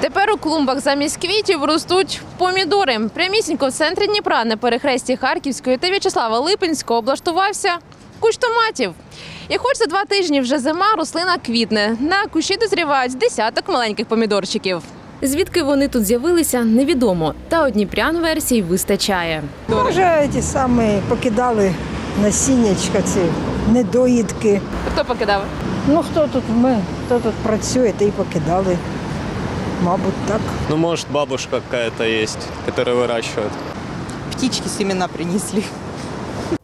Тепер у клумбах замість квітів ростуть помідори. Прямісінько в центрі Дніпра на перехресті Харківської та В'ячеслава Липинського облаштувався кущ томатів. І хоч за два тижні вже зима, рослина квітне. На кущі дозрівають десяток маленьких помідорчиків. Звідки вони тут з'явилися, невідомо. Та у Дніпрян версій вистачає. Може, ті самі покидали насіннячка, ці недоїдки. Хто покидав? Ну хто тут ми, хто тут працює, та й покидали. Мабуть, так. Ну, может, бабушка какая-то есть, которая выращивает. птички семена принесли.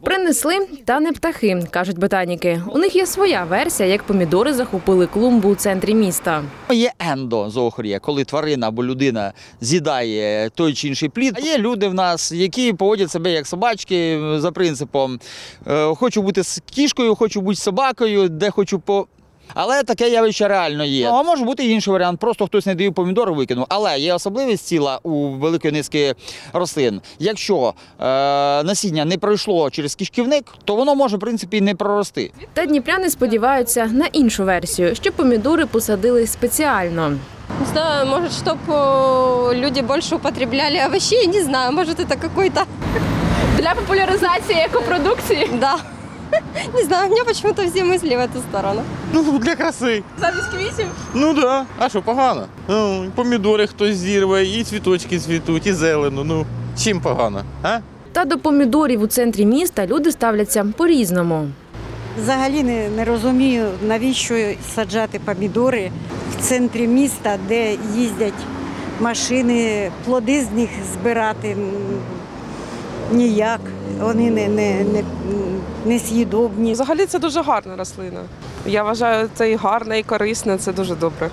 Принесли та не птахи, кажуть ботаніки. У них є своя версія, як помідори захопили клумбу у центрі міста. Є ендозоохорія, коли тварина або людина з'їдає той чи інший плід. А є люди в нас, які поводять себе як собачки за принципом е, хочу бути з кішкою, хочу бути собакою, де хочу по. Але таке явище реально є. Ну, а може бути і інший варіант. Просто хтось не дає помідори, викинув. Але є особливість ціла у великої низки рослин. Якщо е, насіння не пройшло через кишківник, то воно може в принципі і не прорости. Та дніпряни сподіваються на іншу версію, що помідори посадили спеціально. Не знаю, может, чтобы люди больше употребляли овощей, не знаю, может, это какой-то, Для популяризації екопродукції да. Не знаю, у меня почему-то все мысли в эту сторону. Ну, для краси. замість квітів. Ну так. Да. А що, погано? Ну, і помідори хтось зірве, і цвіточки цвітуть, і зелену. Ну, чим погано? А? Та до помідорів у центрі міста люди ставляться по-різному. Взагалі не, не розумію, навіщо саджати помідори в центрі міста, де їздять машини, плоди з них збирати ніяк. Вони не, не, не, не з'їдобні. Взагалі це дуже гарна рослина. Я вважаю, це і гарне, і корисна, це дуже добре.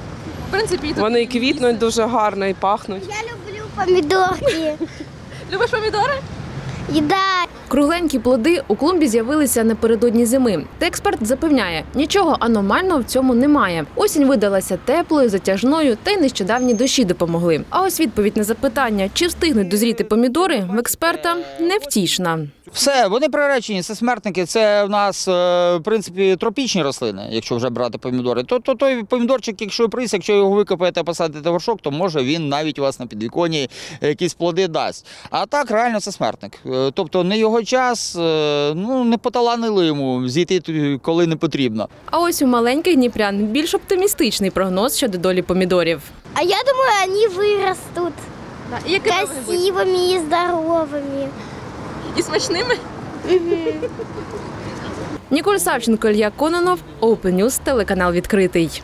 В принципі, Вони і квітнуть дуже гарно, і пахнуть. Я люблю Помідорки. любиш помідори? Їда. Кругленькі плоди у клумбі з'явилися напередодні зими. Та експерт запевняє, нічого аномального в цьому немає. Осінь видалася теплою, затяжною, та й нещодавні дощі допомогли. А ось відповідь на запитання, чи встигнуть дозріти помідори, в експерта невтішна. Все, вони приречені, це смертники. Це в нас, е, в принципі, тропічні рослини, якщо вже брати помідори. То, то той помідорчик, якщо прис, якщо його викопаєте, посадите в горшок, то може він навіть у вас на підвіконні якісь плоди дасть. А так реально це смертник. Е, Тобто не його час, е, ну не поталанили йому зійти, туди, коли не потрібно. А ось у маленьких дніпрян більш оптимістичний прогноз щодо долі помідорів. А я думаю, они вырастут І красивыми и здоровыми. І смачними. Ніколь Савченко, Ілья Кононов, Open News, телеканал відкритий.